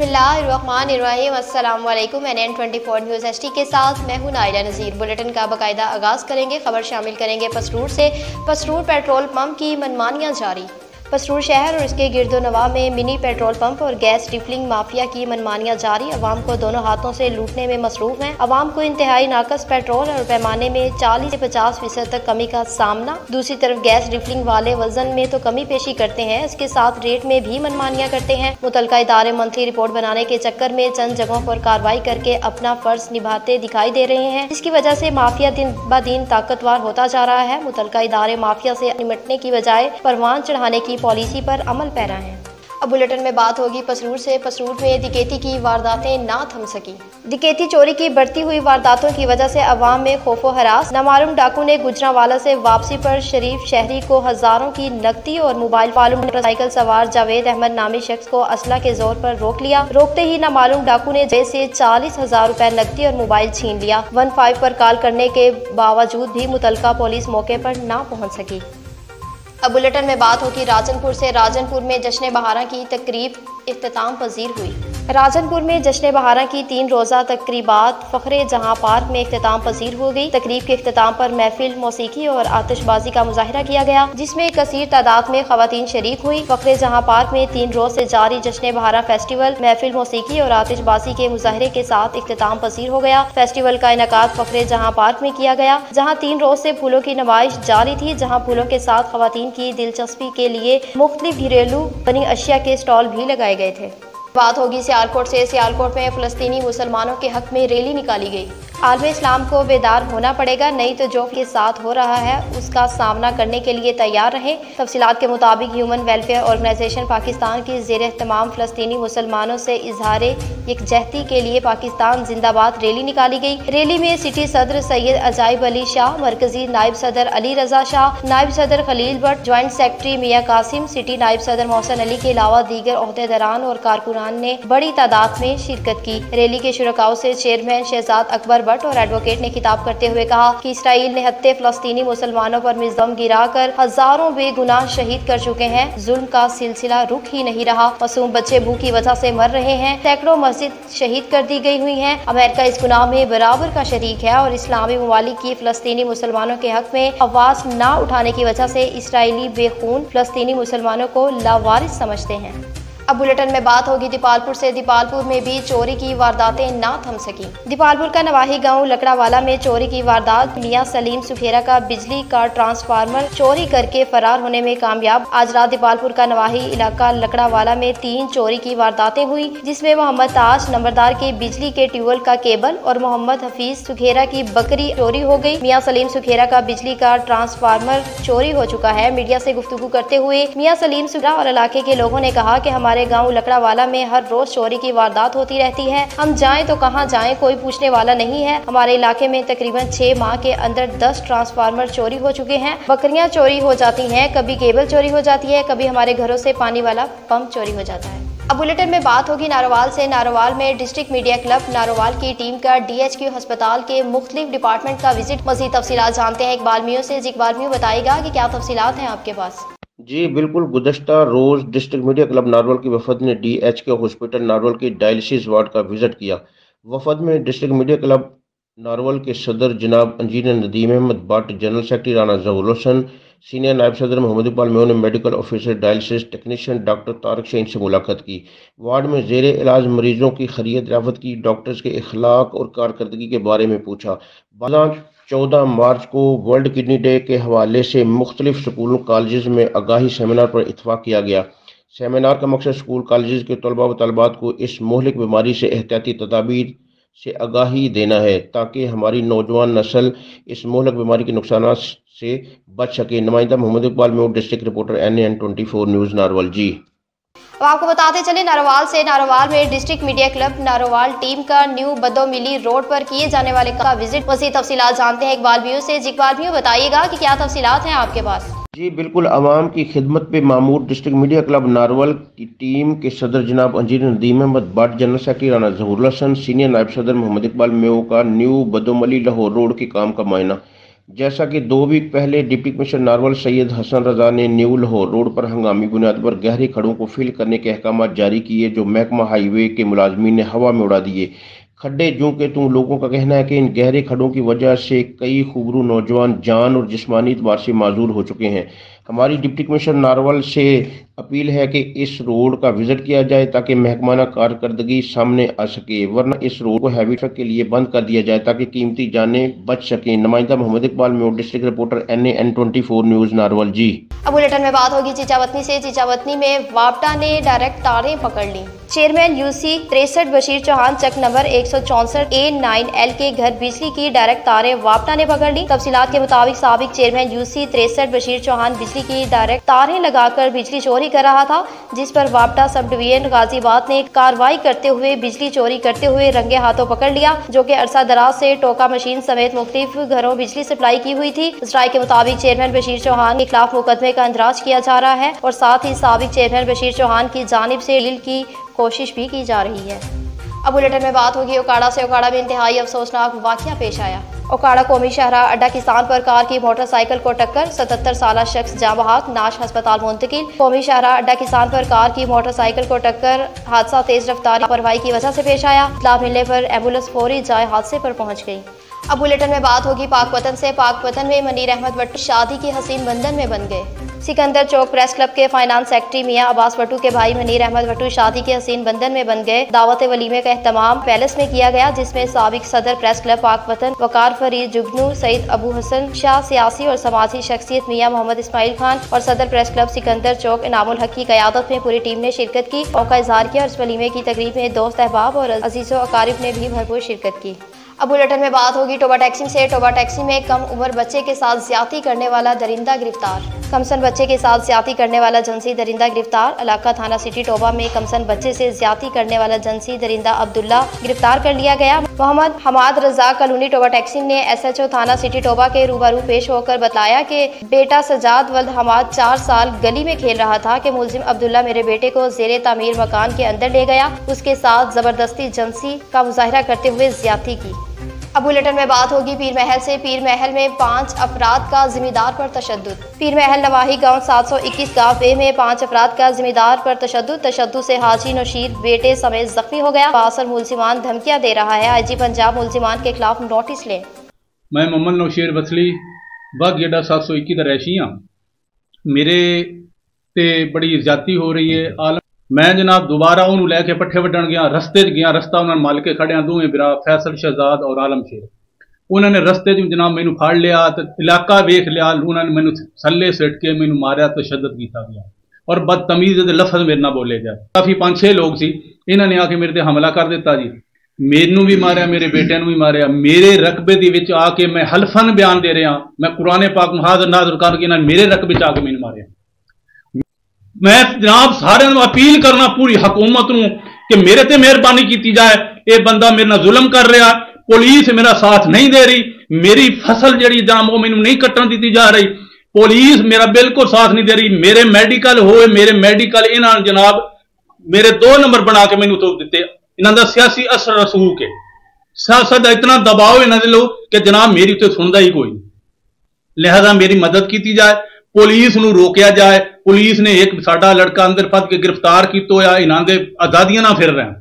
अस्सलाम वालेकुम N N twenty four news H K साथ मैं हूँ नायला नज़ीर। बुलेटिन का बाकायदा आगाज़ करेंगे, खबर शामिल करेंगे पसरूर से। पसरूर पेट्रोल पंप की मनमानियाँ जारी। पसरूर शहर और इसके गिरदो नवा में मिनी पेट्रोल पंप और गैस रिफिलिंग माफिया की मनमानियाँ जारी। अवाम को दोनों हाथों से लूटने में मसरूफ हैं। अवाम को इंतहाई नाकस पेट्रोल और पैमाने में चालीस से पचास फ़ीसद तक कमी का सामना। दूसरी तरफ़ गैस रिफिलिंग वाले वज़न में तो कमी पेशी करते हैं। इसके साथ रेट में भी मनमानियाँ करते हैं। मुतल इदारे मंथली रिपोर्ट बनाने के चक्कर में चंद जगहों पर कार्रवाई करके अपना फ़र्ज़ निभाते दिखाई दे रहे हैं। इसकी वजह से माफिया दिन ब दिन ताकतवर होता जा रहा है। मुतल इदारे माफिया से निमटने की बजाय परवान चढ़ाने की पॉलिसी पर अमल पैरा है। अब बुलेटिन में बात होगी पसरूर से। पसरूर में दिकेती की वारदातें ना थम सकी। दिकेती चोरी की बढ़ती हुई वारदातों की वजह से अवाम में खोफो हरास। नमालूम डाकू ने गुजरावाला से वापसी पर शरीफ शहरी को हज़ारों की नकदी और मोबाइल मालूम मोटरसाइकिल सवार जावेद अहमद नामी शख्स को असला के ज़ोर पर रोक लिया। रोकते ही नामालूम डाकू ने जय से चालीस हज़ार रूपए नकदी और मोबाइल छीन लिया। वन फाइव पर कॉल करने के बावजूद भी मुतलका पुलिस मौके पर न पहुँच सकी। अब बुलेटिन में बात होगी राजनपुर से। राजनपुर में जश्न बहारा की तकरीब अख्ताम पजीर हुई। राजनपुर में जश्न बहारा की तीन रोज़ा तकरीबात फ़खरे जहाँ पार्क में अख्ताम पसीर हो गई। तकरीब के अख्ताम पर महफिल, मौसीकी और आतिशबाजी का मुजाहरा किया गया, जिसमें कसीर तादाद में खातन शरीक हुई। फ़खरे जहाँ पार्क में तीन रोज से जारी जश्न बहारा फेस्टिवल, महफिल, मौसीकी और आतिशबाजी के मुजाहरे के साथ अख्ताम पसीर हो गया। फेस्टिवल का इनका फ़खरे जहाँ पार्क में किया गया, जहाँ तीन रोज से फूलों की नुमाइश जारी थी, जहाँ फूलों के साथ खातन की दिलचस्पी के लिए मुख्तलिफ़ घरेलू बनी अशिया के स्टॉल भी लगाए गए थे। बात होगी सियालकोट से। सियालकोट में फ़लस्तीनी मुसलमानों के हक में रैली निकाली गई। आलम इस्लाम को बेदार होना पड़ेगा, नहीं तो जो के साथ हो रहा है, उसका सामना करने के लिए तैयार रहें। तफसीत के मुताबिक ह्यूमन वेलफेयर ऑर्गेनाइजेशन पाकिस्तान की जेर तमाम फ़लस्तनी मुसलमानों से इजहार यकजहती के लिए पाकिस्तान जिंदाबाद रैली निकाली गई। रैली में सिटी सदर सैयद अजाइब अली शाह, मरकजी नायब सदर अली रजा शाह, नायब सदर खलील भट्ट, ज्वाइंट सेक्रेटरी मियाँ कासिम, सिटी नायब सदर मोहसन अली के अलावा दीगर अहदेदारान और कारकुनान ने बड़ी तादाद में शिरकत की। रैली के शुरकाओं से चेयरमैन शहजाद अकबर भट्ट और एडवोकेट ने खिताब करते हुए कहा कि इसराइल ने हत्ते फलस्तीनी मुसलमानों पर मिजम गिरा कर हज़ारों बेगुनाह शहीद कर चुके हैं। जुल्म का सिलसिला रुक ही नहीं रहा। मासूम बच्चे भूख की वजह से मर रहे हैं। सैकड़ों मस्जिद शहीद कर दी गई हुई है। अमेरिका इस गुनाह में बराबर का शरीक है और इस्लामी ममालिक की फलस्तीनी मुसलमानों के हक में आवाज़ न उठाने की वजह से इसराइली बेखून फलस्तीनी मुसलमानों को लावारिस समझते हैं। अब बुलेटिन में बात होगी दीपालपुर से। दीपालपुर में भी चोरी की वारदातें ना थम सकी। दीपालपुर का नवाही गाँव लकड़ावाला में चोरी की वारदात। मियाँ सलीम सुखेरा का बिजली का ट्रांसफार्मर चोरी करके फरार होने में कामयाब। आज रात दीपालपुर का नवाही इलाका लकड़ावाला में तीन चोरी की वारदातें हुई, जिसमें मोहम्मद ताज नंबरदार के बिजली के ट्यूबवेल का केबल और मोहम्मद हफीज सुखेरा की बकरी चोरी हो गई। मियाँ सलीम सुखेरा का बिजली का ट्रांसफार्मर चोरी हो चुका है। मीडिया से गुफ्तु करते हुए मियाँ सलीम सुखरा और इलाके के लोगों ने कहा की हमारे हमारे गाँव लकड़ावाला में हर रोज चोरी की वारदात होती रहती है। हम जाएँ तो कहाँ जाएँ कोई पूछने वाला नहीं है। हमारे इलाके में तकरीबन छह माह के अंदर दस ट्रांसफार्मर चोरी हो चुके हैं। बकरियाँ चोरी हो जाती हैं, कभी केबल चोरी हो जाती है, कभी हमारे घरों से पानी वाला पंप चोरी हो जाता है। अब बुलेटिन में बात होगी नारोवाल से। नारोवाल में डिस्ट्रिक्ट मीडिया क्लब नारोवाल की टीम का डीएचक्यू अस्पताल के मुख्तलिफ़ डिपार्टमेंट का विज़िट। मजीद तफसी जानते हैं इकबाल मियो से। इकबाल मियो बताएगा कि क्या तफसीत हैं आपके पास? जी, बिल्कुल गुजशत रोज़ डिस्ट्रिक्ट मीडिया क्लब नारवल की वफद ने D H K hospital Narowal की डायलिसिस वार्ड का विज़िट किया। वफद में डिस्ट्रिक्ट मीडिया क्लब नारवल के सदर जनाब engineer Nadeem Ahmed Bhatt general secretary Rana Zahoor Hasan, senior नायब सदर Mohammad Iqbal main medical officer, dialysis technician doctor Tariq Shaheen से मुलाकात की। वार्ड में जेर इलाज मरीजों की खरीद रावत की, डॉक्टर्स के अखलाक और कारकर्दगी के बारे में पूछा। चौदह मार्च को वर्ल्ड किडनी डे के हवाले से मुख्तलिफ़ स्कूलों कॉलेज़ में आगाही सेमिनार पर इतफाक़ किया गया। सेमिनार का मकसद स्कूल कॉलेज़ के तलबा व तलबात को इस मोहलिक बीमारी से एहतियाती तदाबीर से आगाही देना है, ताकि हमारी नौजवान नस्ल इस मोहलिक बीमारी के नुकसान से बच सके। नुमाइंदा मोहम्मद इकबाल में district reporter N N twenty four news Narowal. जी। अब आपको बताते चले, नारोवाल से नारोवाल में district media club Narowal team का न्यू बदोमिली रोड पर किए जाने वाले का विज़िट। मजीद तफसी जानते हैं इकबाल व्यू से। इकबाल व्यू बताइएगा कि क्या तफसीत हैं आपके पास? जी, बिल्कुल आवाम की खिदमत पे मामूर डिस्ट्रिक्ट मीडिया क्लब नारवल की टीम के सदर जनाब engineer Nadeem Ahmed Bhatt general secretary Rana Zahoor Hasan, senior नायब सदर मोहम्मद इकबाल मेव का न्यू बदोमली लाहौर रोड के काम का मायना जैसा कि दो वीक पहले डिप्टी कमिश्नर नारवल सैयद हसन रजा ने न्यू लाहौर रोड पर हंगामी बुनियाद पर गहरे खड़ों को फिल करने के अहकाम जारी किए, जो महकमा हाईवे के मुलाजमी ने हवा में उड़ा दिए। खड्डे जो के तू लोगों का कहना है कि इन गहरे खड़ों की वजह से कई खूबरू नौजवान जान और जिसमानी तबार से माजूर हो चुके हैं। हमारी डिप्टी कमिश्नर नारवल से अपील है कि इस रोड का विज़िट किया जाए ताकि महकमाना कारकर्दगी सामने आ सके, वरना इस रोड को हैवी ट्रक के लिए बंद कर दिया जाए ताकि कीमती जाने बच सकें। नुमाइंदा मोहम्मद इकबाल में district reporter N N twenty four news Narowal. जी। अब बुलेटिन में बात होगी चीचावतनी से। चीचावतनी में वापटा ने डायरेक्ट तारें पकड़ ली। चेयरमैन यूसी तिरसठ, बशीर चौहान, चक नंबर एक सौ चौसठ, ए नाइन एल के घर बिजली की डायरेक्ट तारें वापटा ने पकड़ ली। तफसीत के मुताबिक सबक चेयरमैन यूसी तिरसठ, बशीर चौहान बिजली की डायरेक्ट तारें लगाकर बिजली चोरी कर रहा था, जिस पर वापटा सब डिवीज़न गाजीबाद ने कार्रवाई करते हुए बिजली चोरी करते हुए रंगे हाथों पकड़ लिया, जो कि अरसा दराज से टोका मशीन समेत मुख्तलिफ़ घरों बिजली सप्लाई की हुई थी। राय के मुताबिक चेयरमैन बशीर चौहान के खिलाफ मुकदमे का अंदराज किया जा रहा है और साथ ही सबक चेयरमैन बशीर चौहान की जानब से लिल की कोशिश भी की जा रही है। अब बुलेटिन में बात होगी उकाड़ा से उकाड़ा में इंतहाई अफसोसनाक वाक्य पेश आया। उकाड़ा कौमी शहरा अड्डा किसान पर कार की मोटरसाइकिल को टक्कर। सतहत्तर साल शख्स जाँ बहाक नाश अस्पताल मुंतकिल। कौमी शहरा अड्डा किसान पर कार की मोटरसाइकिल को टक्कर, हादसा तेज रफ्तार लापरवाही की वजह से पेश आया। इतला मिलने पर एंबुलेंस फौरी जाए हादसे पर पहुँच गई। अब बुलेटिन में बात होगी पाक वतन से। पाक वतन में मनीर अहमद भट्ट शादी के हसीन बंधन में बन गए। सिकंदर चौक प्रेस क्लब के फाइनेंस सेक्रेटरी मियाँ अब्बास भट्टू के भाई मनीर अहमद भट्टू शादी के हसीन बंधन में बन गए। दावत वलीमे का अहतमाम पैलेस में किया गया, जिसमें सबक सदर प्रेस क्लब, पाक वतन, वकार फरीद, जुगनू सईद, अबू हसन शाह, सियासी और समाजी शख्सियत मियाँ मोहम्मद इसमाइल खान और सदर प्रेस क्लब सिकंदर चौक, इनामुल हक की क्यादत में पूरी टीम ने शिरकत की। और इजहार किया और इस वलीमे की तकरीब में दोस्त अहबाब और अज़ीज़ अकारिब ने भी भरपूर शिरकत की। अब बुलेटिन में बात होगी टोबा टैक्सी से। टोबा टैक्सी में कम उम्र बच्चे के साथ ज़्यादा करने वाला दरिंदा गिरफ़्तार। कमसन बच्चे के साथ ज़्यादा करने वाला जंसी दरिंदा गिरफ़्तार। इलाका थाना सिटी टोबा में कमसन बच्चे से ज़्यादा करने वाला जंसी दरिंदा अब्दुल्ला गिरफ़्तार कर लिया गया। मोहम्मद हमाद रजा कलोनी टोबा टैक्सी ने एसएचओ थाना सिटी टोबा के रूबरू पेश होकर बताया कि बेटा सजाद वल्द हमाद चार साल गली में खेल रहा था कि मुलजिम अब्दुल्ला मेरे बेटे को जेर तामीर मकान के अंदर ले गया। उसके साथ ज़बरदस्ती जंसी का मुजाहरा करते हुए ज़्यादा की। अब बुलेटिन में बात होगी। पीर महल से पीर महल में पाँच अफराद का जिम्मेदार पर तशद पीर महल नवाही गाँव 721 गाँव ए में पाँच अफराद का जिम्मेदार पर तशद तशद से हाजी नशीर बेटे समेत जख्मी हो गया। बासर मुलजिमान धमकियाँ दे रहा है। आई जी पंजाब मुलजिमान के खिलाफ नोटिस ले। मैं मोहम्मद नौशेर बसली बाग गेडा सात सौ इक्की मेरे ते बड़ी ज़्यादा हो रही है। आलम ਮੈਂ ਜਨਾਬ ਦੁਬਾਰਾ ਉਹਨੂੰ ਲੈ ਕੇ ਪੱਠੇ ਵੱਢਣ ਗਿਆ ਰਸਤੇ 'ਚ ਗਿਆ ਰਸਤਾ ਉਹਨਾਂ ਨੇ ਮਲ ਕੇ ਖੜਿਆ ਦੋਵੇਂ ਵੀਰਾ ਫੈਸਲ ਸ਼ਹਜ਼ਾਦ ਔਰ ਆਲਮ ਸ਼ੇਰ ਉਹਨਾਂ ਨੇ ਰਸਤੇ 'ਚ ਜਨਾਬ ਮੈਨੂੰ ਫੜ ਲਿਆ ਤੇ ਇਲਾਕਾ ਵੇਖ ਲਿਆ ਉਹਨਾਂ ਨੇ ਮੈਨੂੰ ਥੱਲੇ ਸਿੱਟ ਕੇ ਮੈਨੂੰ ਮਾਰਿਆ ਤੇ ਸ਼ਦਤ ਕੀਤਾ ਗਿਆ ਔਰ ਬਦਤਮੀਜ਼ ਦੇ ਲਫ਼ਜ਼ ਮੇਰੇ ਨਾਲ ਬੋਲੇ ਗਏ ਕਾਫੀ ਪੰਜ ਛੇ ਲੋਕ ਸੀ ਇਹਨਾਂ ਨੇ ਆ ਕੇ ਮੇਰੇ ਤੇ ਹਮਲਾ ਕਰ ਦਿੱਤਾ ਜੀ ਮੈਨੂੰ ਵੀ ਮਾਰਿਆ ਮੇਰੇ ਬੇਟੇ ਨੂੰ ਵੀ ਮਾਰਿਆ ਮੇਰੇ ਰਕਬੇ ਦੇ ਵਿੱਚ ਆ ਕੇ ਮੈਂ ਹਲਫਨ ਬਿਆਨ ਦੇ ਰਿਹਾ ਮੈਂ ਕੁਰਾਨੇ ਪਾਕ ਮੁਹਾਜ਼ਰ ਨਾਜ਼ਰ ਕਰਕੇ ਇਹਨਾਂ ਮੇਰੇ ਰਕਬੇ 'ਚ ਆ ਕੇ ਮੈਨੂੰ ਮਾਰਿਆ ਮੈਂ ਜਨਾਬ ਸਾਰਿਆਂ ਨੂੰ ਅਪੀਲ ਕਰਨਾ ਪੂਰੀ ਹਕੂਮਤ ਨੂੰ ਕਿ ਮੇਰੇ ਤੇ ਮਿਹਰਬਾਨੀ ਕੀਤੀ ਜਾਏ ਇਹ ਬੰਦਾ ਮੇਰੇ ਨਾਲ ਜ਼ੁਲਮ ਕਰ ਰਿਹਾ ਪੁਲਿਸ ਮੇਰਾ ਸਾਥ ਨਹੀਂ ਦੇ ਰਹੀ ਮੇਰੀ ਫਸਲ ਜਿਹੜੀ ਜਨਾਬ ਉਹ ਮੈਨੂੰ ਨਹੀਂ ਕੱਟਣ ਦਿੱਤੀ ਜਾ ਰਹੀ ਪੁਲਿਸ ਮੇਰਾ ਬਿਲਕੁਲ ਸਾਥ ਨਹੀਂ ਦੇ ਰਹੀ ਮੇਰੇ ਮੈਡੀਕਲ ਹੋਏ ਮੇਰੇ ਮੈਡੀਕਲ ਇਹਨਾਂ ਜਨਾਬ ਮੇਰੇ ਦੋ ਨੰਬਰ ਬਣਾ ਕੇ ਮੈਨੂੰ ਤੋਪ ਦਿੱਤੇ ਇਹਨਾਂ ਦਾ ਸਿਆਸੀ ਅਸਰ ਰਸੂਲ ਕੇ ਸਿਆਸਤ ਦਾ ਇਤਨਾ ਦਬਾਅ ਇਹਨਾਂ ਦੇ ਲੋ ਕਿ ਜਨਾਬ ਮੇਰੀ ਉੱਤੇ ਸੁਣਦਾ ਹੀ ਕੋਈ ਨਹੀਂ ਲਿਹਾਜ਼ਾ ਮੇਰੀ ਮਦਦ ਕੀਤੀ ਜਾਏ ਪੁਲਿਸ ਨੂੰ ਰੋਕਿਆ ਜਾਏ ਪੁਲਿਸ ਨੇ ਇੱਕ ਸਾਡਾ ਲੜਕਾ ਅੰਦਰ ਫੱਦ ਕੇ ਗ੍ਰਿਫਤਾਰ ਕੀਤਾ ਹੋਇਆ ਇਹਨਾਂ ਦੇ ਆਜ਼ਾਦੀਆਂ ਨਾਲ ਫਿਰ ਰਹੇ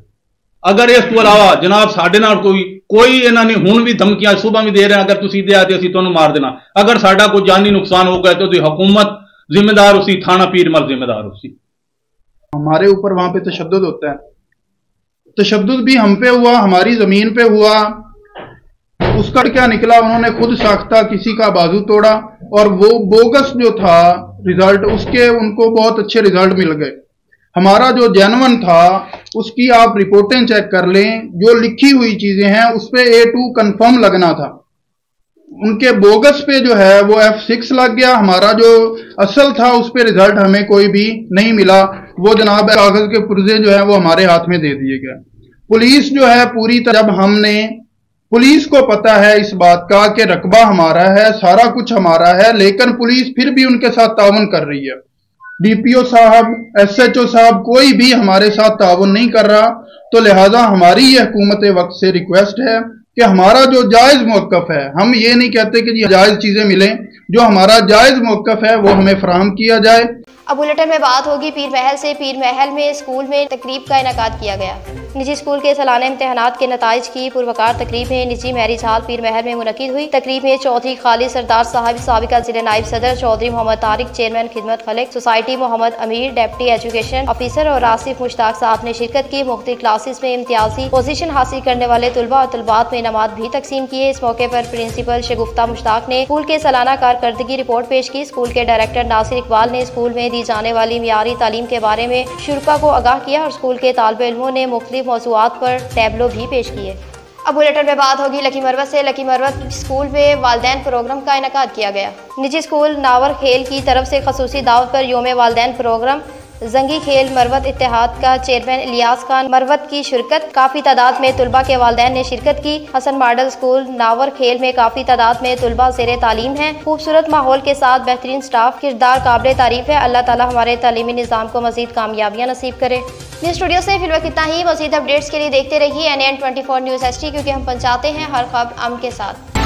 ਅਗਰ ਇਸ ਤੋਂ ਇਲਾਵਾ ਜਨਾਬ ਸਾਡੇ ਨਾਲ ਕੋਈ ਕੋਈ ਇਹਨਾਂ ਨੇ ਹੁਣ ਵੀ ਧਮਕੀਆਂ ਸੁਬਾ ਵੀ ਦੇ ਰਹੇ ਅਗਰ ਤੁਸੀਂ ਦਿਆ ਤੇ ਅਸੀਂ ਤੁਹਾਨੂੰ ਮਾਰ ਦੇਣਾ ਅਗਰ ਸਾਡਾ ਕੋਈ ਜਾਨੀ नुकसान हो गया तो हुकूमत जिम्मेदार उसी थाना पीर मर जिम्मेदार उसी हमारे ऊपर वहां पे तशद होता है तशद भी हम पे हुआ हमारी जमीन पे हुआ उसका क्या निकला उन्होंने खुद साख्ता किसी का बाजू तोड़ा और वो बोगस जो था रिज़ल्ट उसके उनको बहुत अच्छे रिज़ल्ट मिल गए। हमारा जो जैनवन था, उसकी आप रिपोर्टें चेक कर लें, जो लिखी हुई चीज़ें हैं, उस पर ए टू कन्फर्म लगना था। उनके बोगस पे जो है, वो एफ़ सिक्स लग गया। हमारा जो असल था, उस पर रिज़ल्ट हमें कोई भी नहीं मिला। वो जनाब कागज़ के पुर्जे जो है, वो हमारे हाथ में दे दिए गए। पुलिस जो है, पूरी तरह जब हमने पुलिस को पता है इस बात का कि रकबा हमारा है, सारा कुछ हमारा है, लेकिन पुलिस फिर भी उनके साथ तावन कर रही है। डीपीओ साहब, एसएचओ साहब कोई भी हमारे साथ तावन नहीं कर रहा तो लिहाजा हमारी ये हुकूमत वक्त से रिक्वेस्ट है कि हमारा जो जायज़ मौकफ है, हम ये नहीं कहते कि जायज़ चीज़ें मिलें। जो हमारा जायज़ मौकफ है, वो हमें फ्राहम किया जाए। अब बुलेटिन में बात होगी पीर महल से। पीर महल में, स्कूल में तकरीब का इनका किया गया। निजी स्कूल के सालाना इम्तहान के नतज की पुरवकार तकरीब में निजी मैरिज हाल पीर महल में मुनद हुई। तकरीब में चौधरी खालिद सरदार साहब सबका ज़िले नायब सदर, चौधरी मोहम्मद तारिक, चेयरमैन खिदमत खलक, सोसाइटी मोहम्मद अमीर, डेप्टी एजुकेशन ऑफिसर और आसिफ मुश्ताक साहब ने शिरकत की। मुख्त क्लासेस में इम्तियाजी पोजिशन हासिल करने वाले तलबा और तलबात में इनाम भी तकसीम किए इस मौके पर प्रिंसिपल शगुफ्ता मुश्ताक ने स्कूल के सालाना कारकर्दगी रिपोर्ट पेश की। स्कूल के डायरेक्टर नासिर इकबाल ने स्कूल में दी जाने वाली मीरी तालीम के बारे में शुरा को आगाह किया और स्कूल के तालब इलमों ने मुख्तलिफ़ मौजूद पर टैबलो भी पेश किए। अब बुलेटिन में बात होगी लकी मरवत से। लकी मरवत, स्कूल में वालदेन प्रोग्राम का इनका किया गया। निजी स्कूल नावर खेल की तरफ़ से खसूसी दावत पर योम वालदेन प्रोग्राम जंगी खेल मरवत इतिहाद का चेयरमैन इलियास खान। मरवत की शिरकत, काफ़ी तादाद में तलबा के वालदेन ने शिरकत की। हसन मॉडल स्कूल, नावर खेल में काफ़ी तादाद में तलबा जेर तालीम है। खूबसूरत माहौल के साथ बेहतरीन स्टाफ, किरदार काबिल तारीफ़ है। अल्लाह ताला हमारे तलीमी निज़ाम को मजीद कामयाबियाँ नसीब करे। न्यूज़ स्टूडियो से फिर इतना ही। मजीद अपडेट्स के लिए देखते रहिए N N twenty four news S T क्योंकि हम पहुँचाते हैं हर खबर अम के साथ।